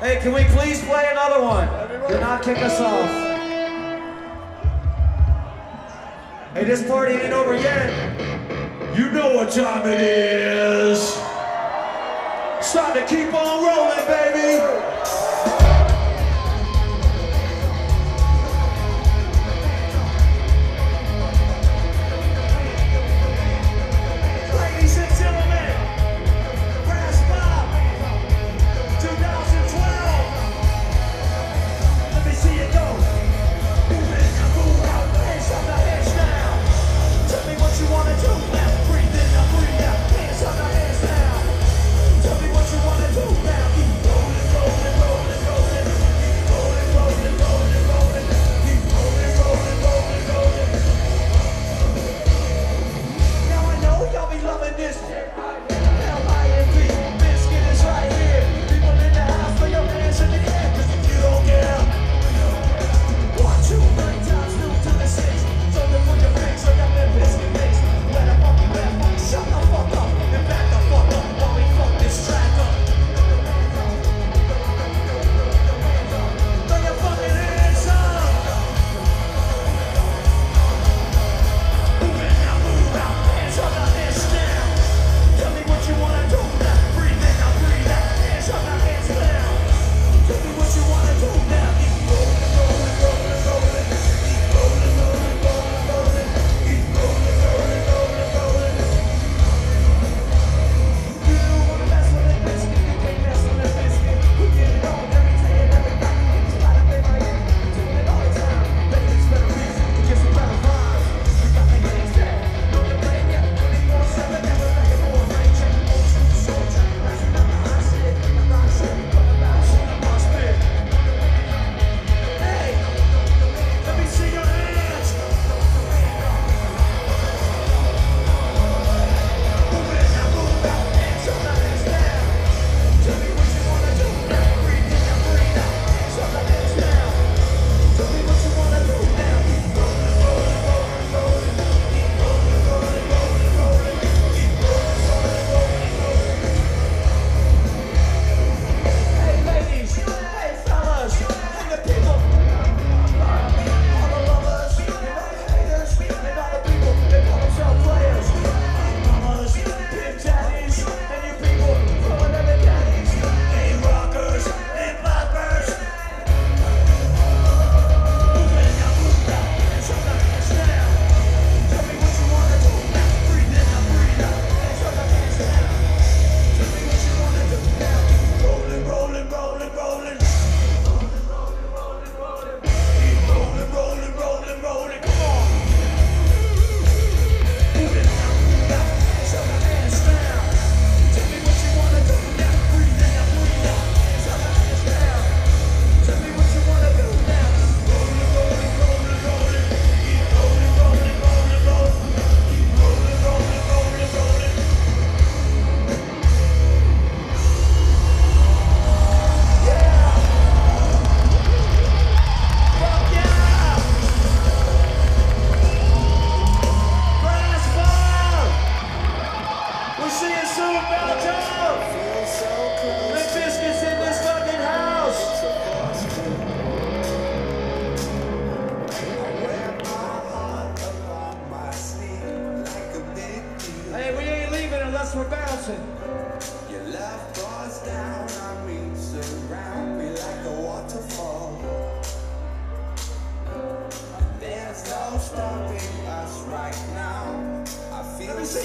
Hey, can we please play another one? Do not kick us off. Hey, this party ain't over yet. You know what time it is. It's time to keep on rolling, baby.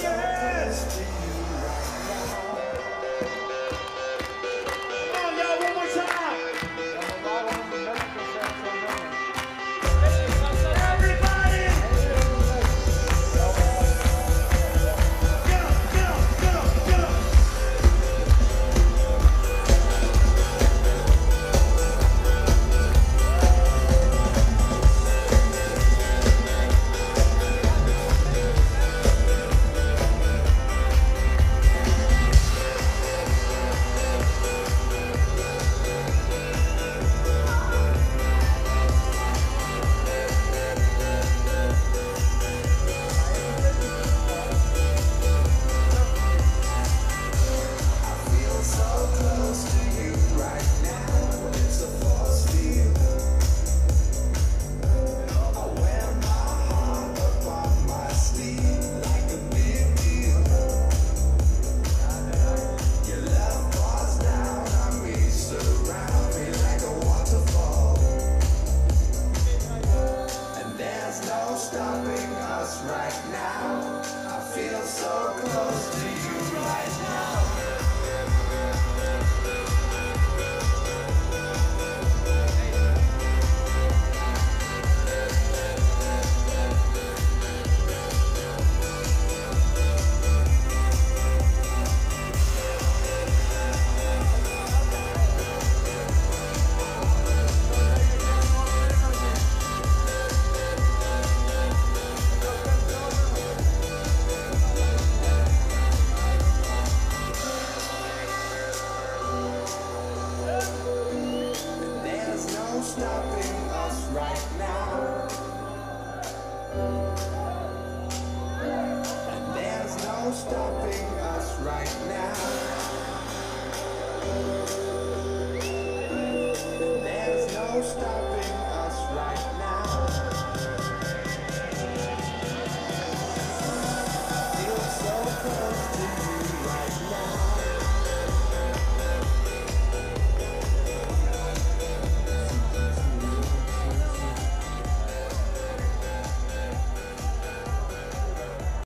yes. sozinho. stopping us right now. And there's no stopping us right now.